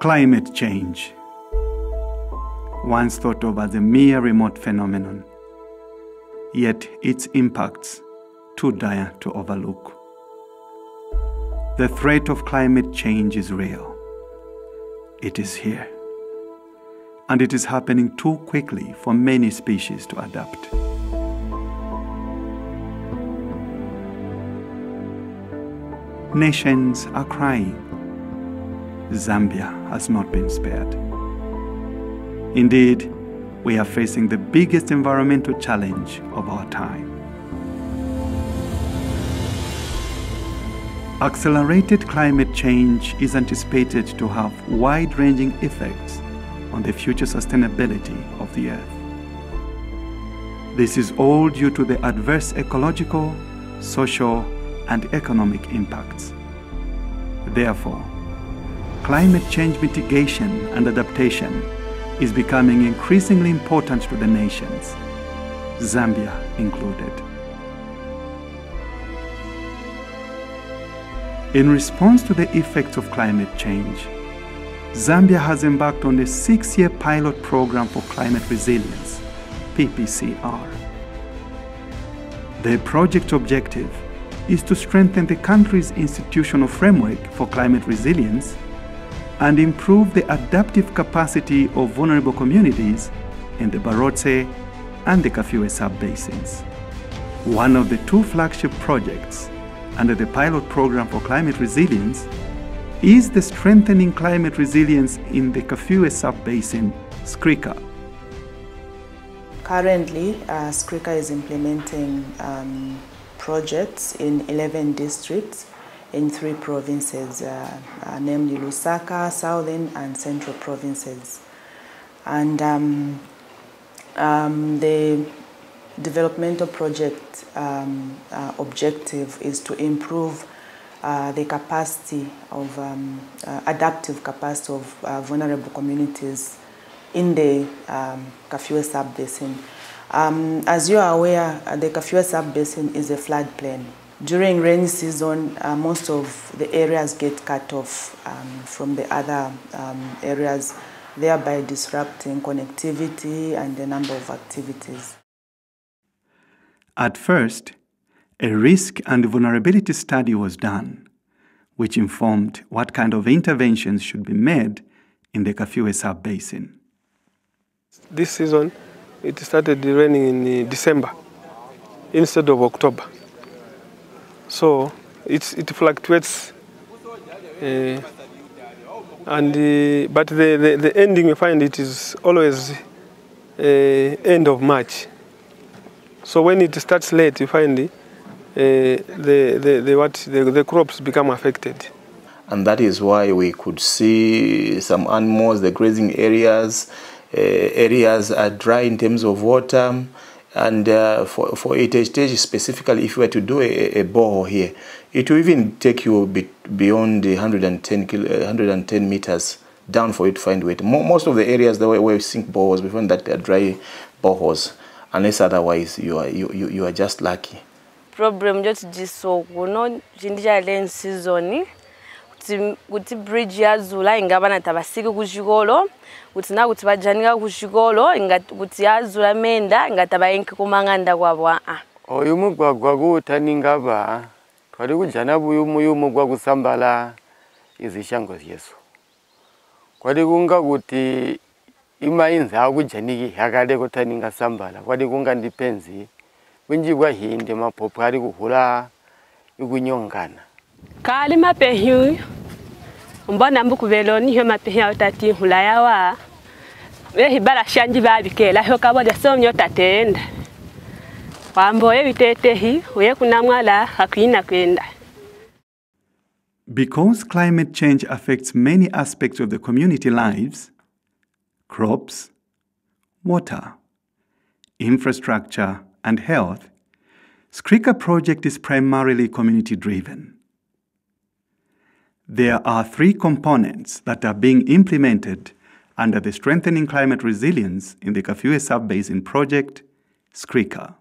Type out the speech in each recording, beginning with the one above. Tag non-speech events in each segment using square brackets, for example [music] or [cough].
Climate change, once thought of as a mere remote phenomenon, yet its impacts too dire to overlook. The threat of climate change is real. It is here. And it is happening too quickly for many species to adapt. Nations are crying. Zambia has not been spared. Indeed, we are facing the biggest environmental challenge of our time. Accelerated climate change is anticipated to have wide ranging effects on the future sustainability of the Earth. This is all due to the adverse ecological, social, and economic impacts. Therefore, climate change mitigation and adaptation is becoming increasingly important to the nations, Zambia included. In response to the effects of climate change, Zambia has embarked on a six year pilot program for climate resilience, PPCR. The project objective is to strengthen the country's institutional framework for climate resilience and improve the adaptive capacity of vulnerable communities in the Barotse and the Kafue sub-basins. One of the two flagship projects under the pilot program for climate resilience is the Strengthening Climate Resilience in the Kafue sub-basin, SCRiKA. Currently, uh, is implementing um, projects in 11 districts in three provinces, uh, uh, namely Lusaka, Southern and Central provinces. And um, um, the developmental project um, uh, objective is to improve uh, the capacity of um, uh, adaptive capacity of uh, vulnerable communities in the um, Kafue sub-basin. Um, as you are aware, the Kafue sub-basin is a floodplain. During rainy season, uh, most of the areas get cut off um, from the other um, areas, thereby disrupting connectivity and the number of activities. At first, a risk and vulnerability study was done, which informed what kind of interventions should be made in the Kafue sub-basin. This season, it started raining in December instead of October. So it's, it fluctuates. Uh, and uh, but the, the, the ending we find it is always uh, end of March. So when it starts late, you find uh, the, the, the, what, the, the crops become affected. And that is why we could see some animals, the grazing areas, areas are dry in terms of water. And uh, for, for stage specifically, if you were to do a, a borehole here, it will even take you beyond the 110, kilo, 110 meters down for you to find weight. Most of the areas where we sink boreholes, we find that they are dry boreholes, unless otherwise you are, you, you, you are just lucky. problem kuno chindi cha rain season kuti kuti bridge yazula ingaba nati abasiki kuchikolo kuti na kuti bajanika kuchikolo kuti yazula menda ingati abayenke kumang'anda kwabo aa. Oyu mugwagwa kuwutani ngaba twali kujana buyu muyumu gwa kusambala izishango zyesu kwali kunga kuti imayinza akujaniki yakale kutani ngasambala kwali kunga ndipenzi kwinjibwa hinde mapopo ali kuhula ikunyongana kali mapehi mbona mbukuvelo niho mapehi ao tati hula yawa? Vehi bala shanji vavikelaho ho kabole somyo tatenda wamboye vitetehi uye kunamwala hakwina kwenda. Because climate change affects many aspects of the community lives crops, water, infrastructure, and health, Skrika project is primarily community driven. There are three components that are being implemented under the Strengthening Climate Resilience in the Kafue Sub-Basin project, SCRiKA.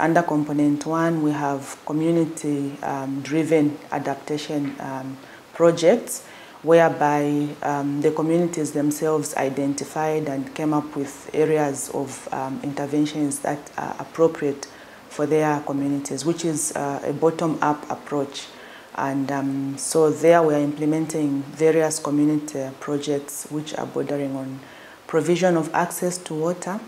Under component one, we have community-driven um, adaptation um, projects whereby um, the communities themselves identified and came up with areas of um, interventions that are appropriate for their communities, which is uh, a bottom-up approach. And um, so there we are implementing various community projects which are bordering on provision of access to water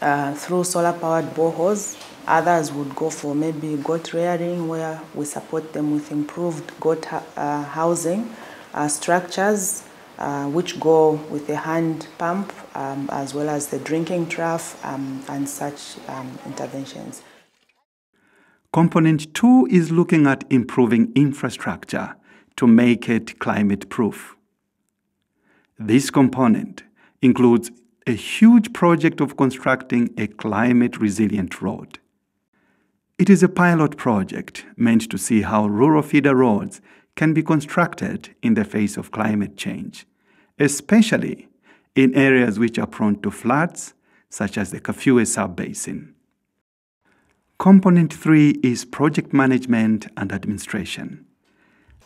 uh, through solar-powered boreholes. Others would go for maybe goat rearing where we support them with improved goat uh, housing uh, structures uh, which go with the hand pump um, as well as the drinking trough um, and such um, interventions. Component 2 is looking at improving infrastructure to make it climate proof. This component includes a huge project of constructing a climate resilient road. It is a pilot project meant to see how rural feeder roads can be constructed in the face of climate change, especially in areas which are prone to floods, such as the Kafue sub-basin. Component 3 is project management and administration.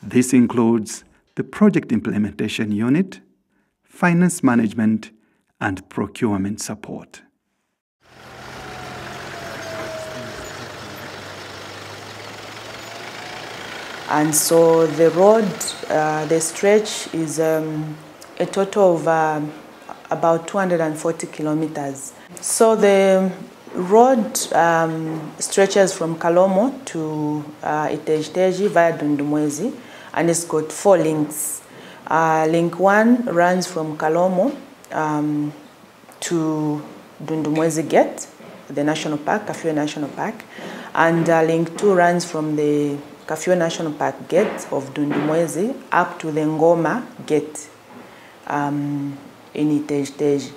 This includes the project implementation unit, finance management, and procurement support. And so the road, uh, the stretch is um, a total of uh, about 240 kilometers. So the road um, stretches from Kalomo to uh, Itezhi-Tezhi via Dundumwezi and it's got four links. Uh, link one runs from Kalomo um, to Dundumwezi Gate, the national park, Kafue National Park, and uh, link two runs from the Kafue National Park gate of Dundumwezi up to the Ngoma gate um, in Itezhi-Tezhi.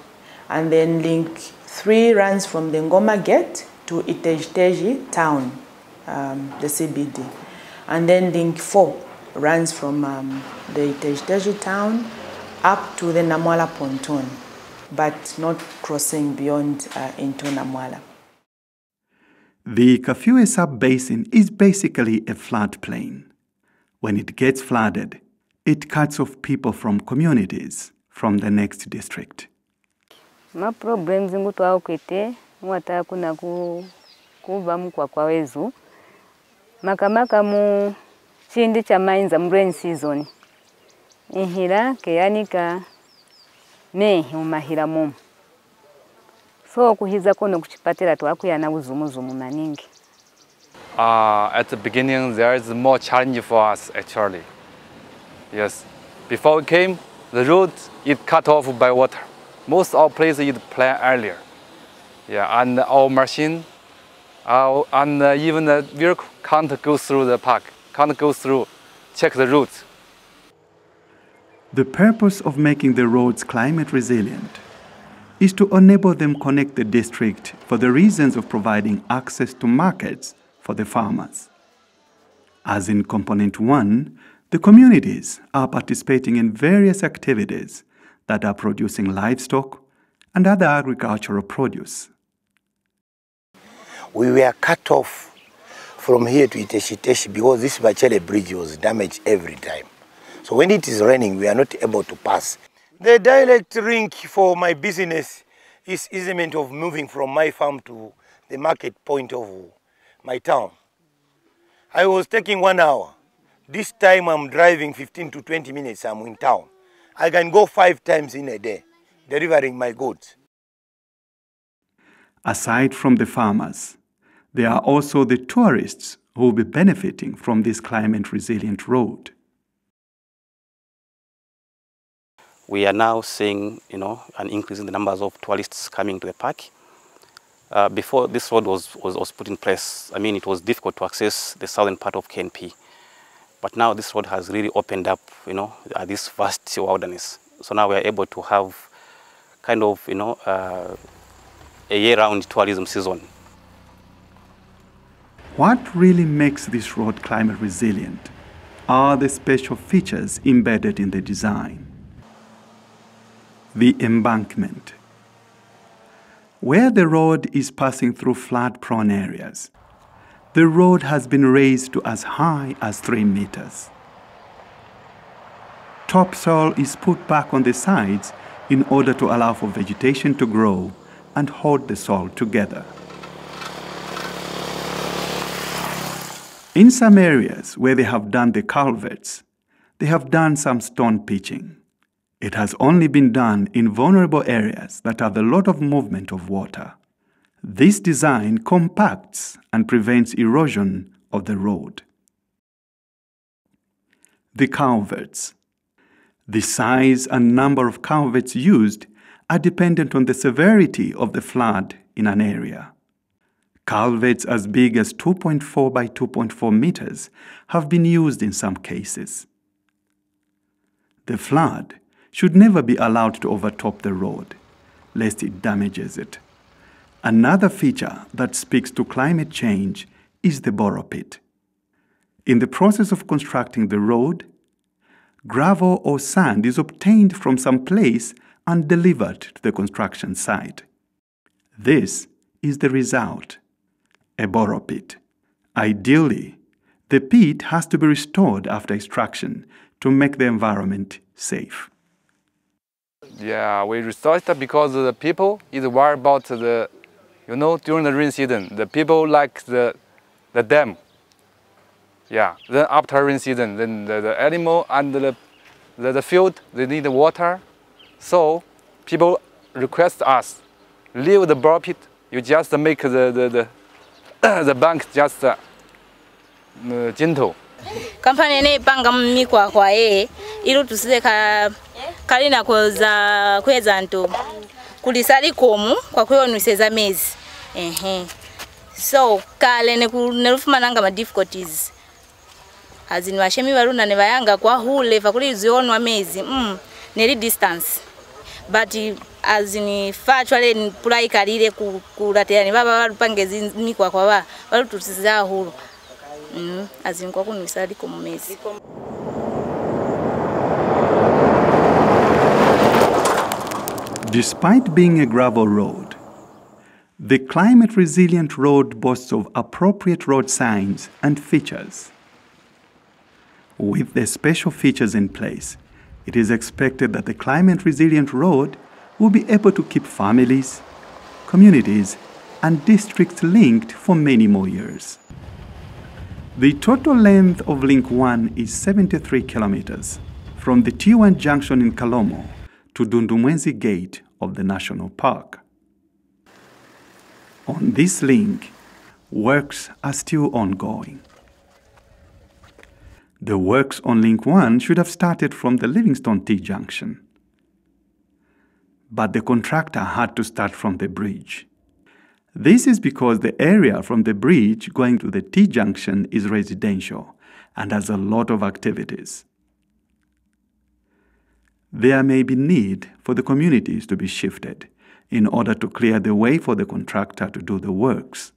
And then link three runs from the Ngoma gate to Itezhi-Tezhi town, um, the CBD. And then link four runs from um, the Itezhi-Tezhi town up to the Namwala pontoon, but not crossing beyond uh, into Namwala. The Kafue sub-basin is basically a floodplain. When it gets flooded, it cuts off people from communities from the next district. Ma problems ngu twakwete mwata kuna ku kuva mukwa kwa wezu. Makamaka mu chindi cha mainza mu rain season. Ihira keyanika mehi umahira mumu so kuhiza kono kuchipatira twakuyana buzumuzumu maningi. Uh, at the beginning, there is more challenge for us actually. Yes, before we came, the road is cut off by water. Most of places is planned earlier. Yeah, and our machine, our, and uh, even the vehicle can't go through the park, can't go through, check the route. The purpose of making the roads climate resilient is to enable them connect the district for the reasons of providing access to markets for the farmers. As in component 1, the communities are participating in various activities that are producing livestock and other agricultural produce. We were cut off from here to Itezhi-Tezhi because this Bachele bridge was damaged every time. So when it is raining, we are not able to pass. The direct link for my business is easement of moving from my farm to the market point of my town. I was taking one hour. This time I'm driving 15 to 20 minutes, I'm in town. I can go five times in a day delivering my goods. Aside from the farmers, there are also the tourists who will be benefiting from this climate resilient road. we are now seeing you know, an increase in the numbers of tourists coming to the park. Uh, before this road was, was, was, put in place, I mean, it was difficult to access the southern part of KNP. But now this road has really opened up, you know, uh, this vast wilderness. So now we are able to have kind of, you know, uh, a year-round tourism season. What really makes this road climate resilient are the special features embedded in the design the embankment. Where the road is passing through flood prone areas, the road has been raised to as high as 3 meters. topsoil is put back on the sides in order to allow for vegetation to grow and hold the soil together. In some areas where they have done the culverts, they have done some stone pitching. It has only been done in vulnerable areas that have a lot of movement of water. This design compacts and prevents erosion of the road. The culverts. The size and number of culverts used are dependent on the severity of the flood in an area. Culverts as big as 2.4 by 2.4 meters have been used in some cases. The flood should never be allowed to overtop the road, lest it damages it. Another feature that speaks to climate change is the borrow pit. In the process of constructing the road, gravel or sand is obtained from some place and delivered to the construction site. This is the result a borrow pit. Ideally, the pit has to be restored after extraction to make the environment safe. Yeah, we restore it because the people is worried about the, you know, during the rain season, the people like the, the dam. Yeah, then after rain season, then the, the animal and the, the, the field, they need water. So people request us, leave the borrow pit, you just make the, the, the, [coughs] the bank just uh, gentle. kampani ene ipanga mikwakwa ye ili tusile ka kalina koza kweza nto kulisali komu kwa kweyonwiseza mezi ehe. So kale nelufumananga ma difficulties. Azini vashemi valuna ne vayanga kwa hule vakuli zionwa mezi mm, neli distance. But azini fachwa le pula ikalile kulaterani vava valupangezi mikwakwa walu valutusiza hulu. Mm, azini kwa kunwisa liko mumezi. Despite being a gravel road, the climate resilient road boasts of appropriate road signs and features. With the special features in place, it is expected that the climate resilient road will be able to keep families, communities, and districts linked for many more years. The total length of Link 1 is 73 kilometers from the T1 junction in Kalomo to Dundumwezi Gate of the National Park. On this link, works are still ongoing. The works on Link 1 should have started from the Livingstone T junction. But the contractor had to start from the bridge. This is because the area from the bridge going to the T junction is residential and has a lot of activities. There may be need for the communities to be shifted in order to clear the way for the contractor to do the works.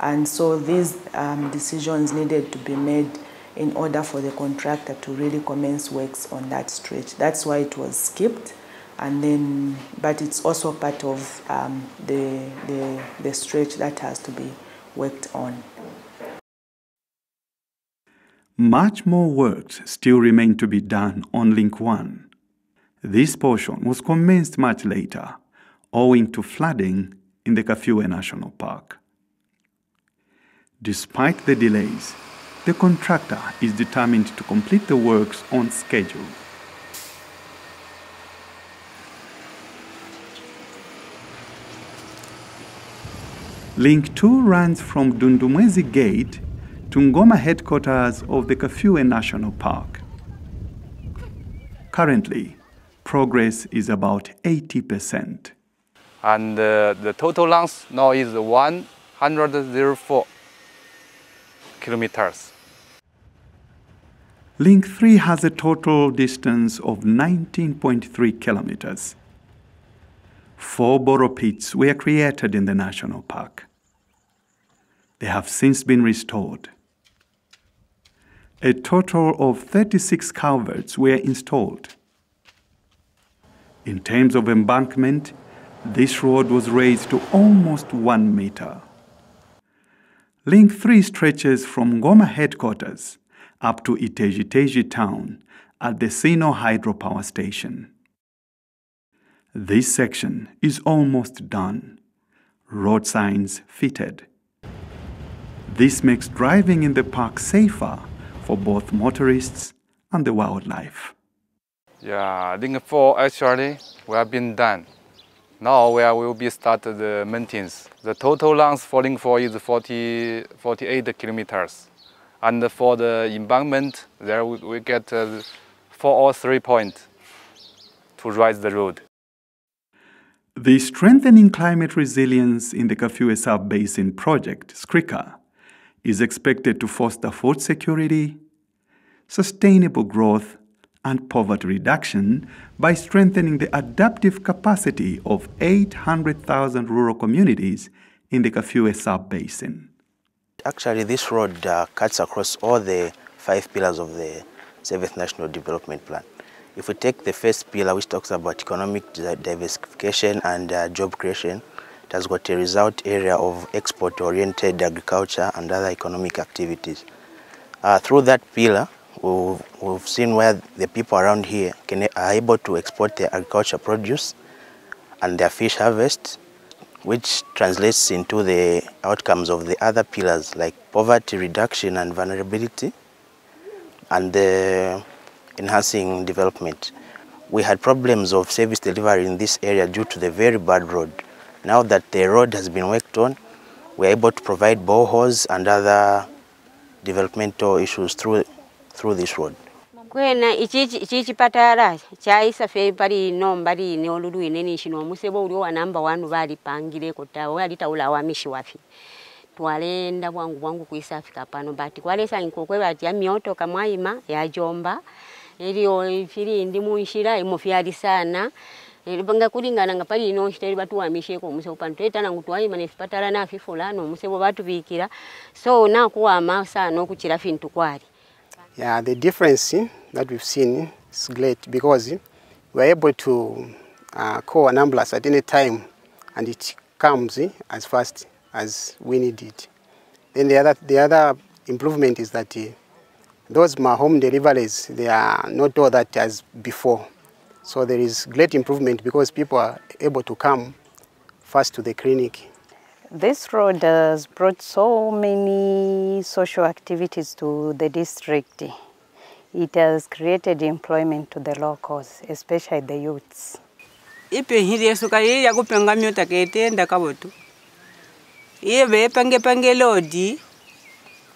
And so these um, decisions needed to be made in order for the contractor to really commence works on that stretch. That's why it was skipped. And then, but it's also part of um, the, the, the stretch that has to be worked on. Much more works still remain to be done on Link 1. This portion was commenced much later, owing to flooding in the Kafue National Park. Despite the delays, the contractor is determined to complete the works on schedule. Link 2 runs from Dundumwezi Gate to Ngoma headquarters of the Kafue National Park. Currently, progress is about 80%. And uh, the total length now is 104 kilometers. Link 3 has a total distance of 19.3 kilometers. Four borrow pits were created in the national park. They have since been restored. A total of 36 culverts were installed. In terms of embankment, this road was raised to almost one meter. Link 3 stretches from Ngoma headquarters up to Itezhi-Tezhi town at the Sino hydropower station. This section is almost done. Road signs fitted. This makes driving in the park safer for both motorists and the wildlife. Yeah, for actually we have been done. Now we will be started the maintenance. The total length for is 40, 48 kilometers. And for the embankment, there we, get uh, four or three points to rise the road. The Strengthening Climate Resilience in the Kafue Sub-Basin project, SCRiKA, is expected to foster food security, sustainable growth, and poverty reduction by strengthening the adaptive capacity of 800,000 rural communities in the Kafue Sub-Basin. Actually, this road uh, cuts across all the five pillars of the Seventh National Development Plan. If we take the first pillar, which talks about economic diversification and uh, job creation, it has got a result area of export-oriented agriculture and other economic activities. Uh, through that pillar, we've, we've, seen where the people around here can, are able to export their agriculture produce and their fish harvest, which translates into the outcomes of the other pillars like poverty reduction and vulnerability and the enhancing development. We had problems of service delivery in this area due to the very bad road. Now that the road has been worked on, we're able to provide boreholes and other developmental issues through, through this road kwena ichichipatala chaisafe pali no mbali ine olulu ineni shino musebo ulio wa namba wanu balipangileko taula wa mishi wafi twalenda bwangu bwangu afika pano bati. Kwalesa nkokwe bati amioto kamwaima ya jomba. Ili ifiri ndi munshila imufyali sana. Ilipanga kulingana nga pali ino shitali batu wamisheko omusebo pano tetana ngutwaima nesipatala nafi fulano omusebo batu bikira so nakuwama sana okuchila fintu kwali Yeah, the difference that we've seen is great because we're able to uh, call an ambulance at any time and it comes as fast as we need it. Then the other, the other improvement is that uh, those home deliveries, they are not all that as before. So there is great improvement because people are able to come fast to the clinic. This road has brought so many social activities to the district. It has created employment to the locals, especially the youths. ipe hiri suka ye ya kupenga myota ketenda kabotu iye bepange pange lodi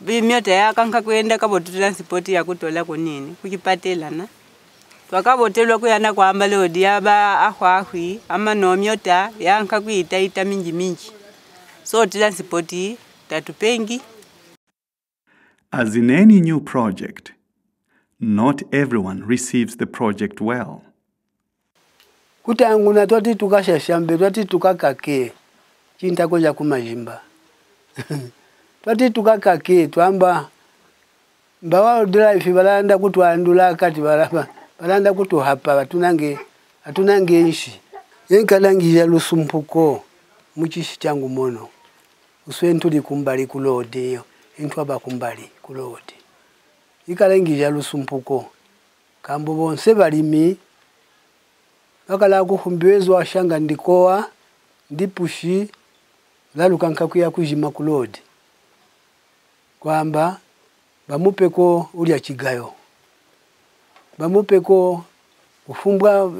bimyota yakanka kuenda kabotu transport yakutola kunini kuchipatela na twakabotelwa kuyana kwamba lodi yaba ahwahwi ama nomyota yanka kuitaita minji minji so transport tatupengi As in any new project, not everyone receives the project well. kutanguna twati tukashashambe twati tukakake chintako cha kumazhimba [laughs] twati tukakake twamba mbawaldilaifi balanda kutwandula akati balaba balanda kutuhapa batunange atunange nshi yenkalangija lusumpuko muchishi changu mono uswe ntuli kumbali kulodi iyo inthu aba kumbali kulodi ikalangija lusumpuko. Kambo bonse balimi. Bakala kuhumbiwezo washanga ndikowa ndipushi laluka nkakuya kujima kulodi kwamba bamupeko ulya chigayo. Bamupeko kufumbwa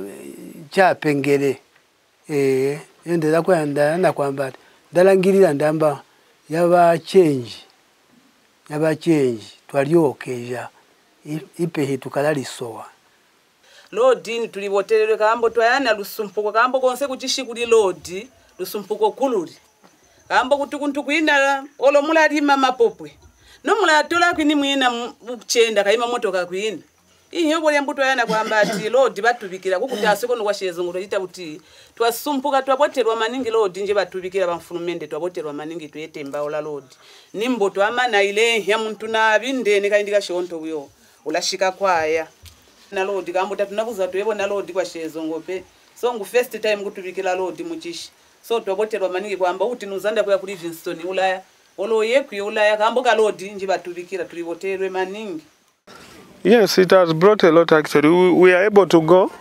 chapengele e, endela kwenda na kwamba ndalangirira ndamba yaba change twalyokeja ipehe tukalalisowa lodi tulibotelelwe kambo twayana lusumpuko kambo konse kuchishi kuli lodi lusumpuko kululi kambo kuti kuntu kwina olo mulalima mapopwe. No mulatola kwini mwina muchenda kaima motoka kwina iyo bolya mbuto yana kwamba ati [coughs] lodi batubikira kukuti asikono kwashezungu tochita kuti twasumpuka twabotelwa maningi lodi nje batubikira bamfulumende twabotelwa maningi tuyete mbaola lodi nimbo twamana ile ya muntu nabi ndene kaindika shonto uyo. Ulashika kwaya. Na lodi kambo tatunabuza tuyebona lodi kwashezungu pe so ngu first time kutubikira lodi muchishi. So twabotelwa maningi kwamba kuti nuzanda kuya ku Livingstone ulaya. Oloye kuya ulaya kambo kalodi nje batubikira tulibotelwe maningi Yes, it has brought a lot actually. We, we are able to go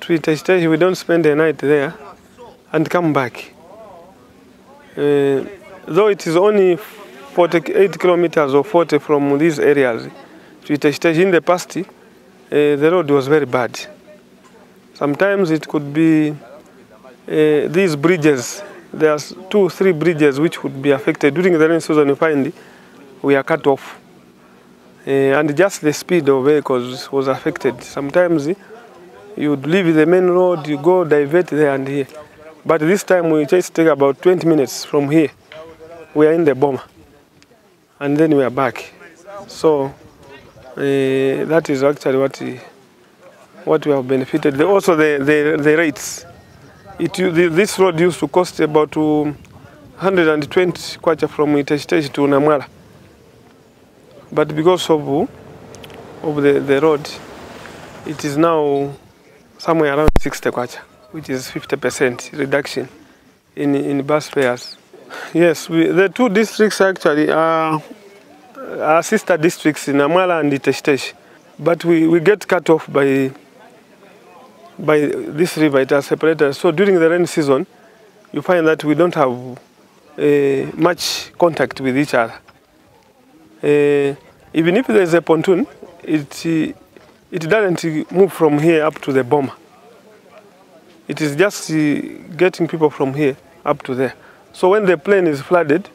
to Itashitashi, we don't spend the night there and come back. Uh, though it is only 48 kilometers or 40 from these areas to Itashitashi, in the past, uh, the road was very bad. Sometimes it could be uh, these bridges, there are two, three bridges which would be affected. During the rainy season, you find we are cut off. Uh, and just the speed of vehicles was affected. Sometimes you'd leave the main road, you go divert there and here. But this time we just take about 20 minutes from here. We are in the bomber. And then we are back. So uh, that is actually what what we have benefited. Also the, the, the rates. It, this road used to cost about 120 kwacha from Itashitashi to Namwala. But because of, of the, the road, it is now somewhere around 60 kwacha, which is 50% reduction in, in bus fares. [laughs] Yes, we, the two districts actually are, are sister districts in Amala and Iteshtesh. But we, we get cut off by, by this river, it has separated. So during the rain season, you find that we don't have uh, much contact with each other. Uh, even if there is a pontoon, it, it doesn't move from here up to the boma. It is just uh, getting people from here up to there. So when the plane is flooded,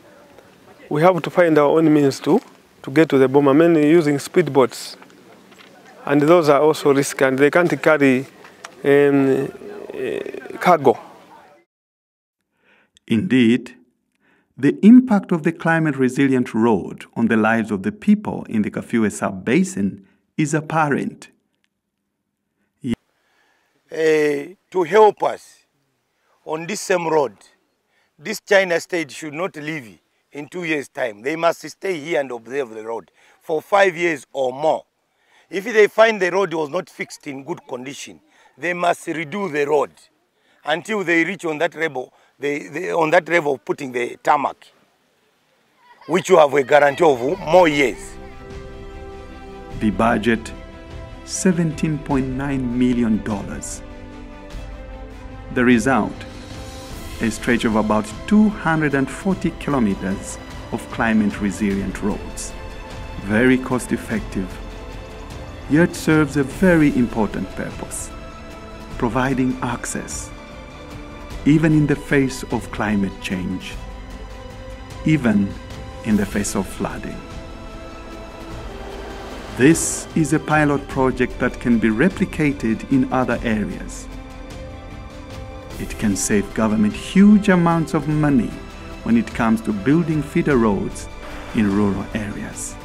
we have to find our own means to, to get to the bomber, mainly using speedboats. And those are also risky and they can't carry um, uh, cargo. Indeed, the impact of the climate resilient road on the lives of the people in the Kafue sub basin is apparent. Uh, to help us on this same road, this China state should not leave in two years' time. They must stay here and observe the road for five years or more. If they find the road was not fixed in good condition, they must redo the road until they reach on that level, they, they, on that level of putting the tarmac, which you have a guarantee of more years. The budget, $17.9 million. The result, a stretch of about 240 kilometers of climate resilient roads. Very cost effective, yet serves a very important purpose providing access, even in the face of climate change, even in the face of flooding. This is a pilot project that can be replicated in other areas. It can save government huge amounts of money when it comes to building feeder roads in rural areas.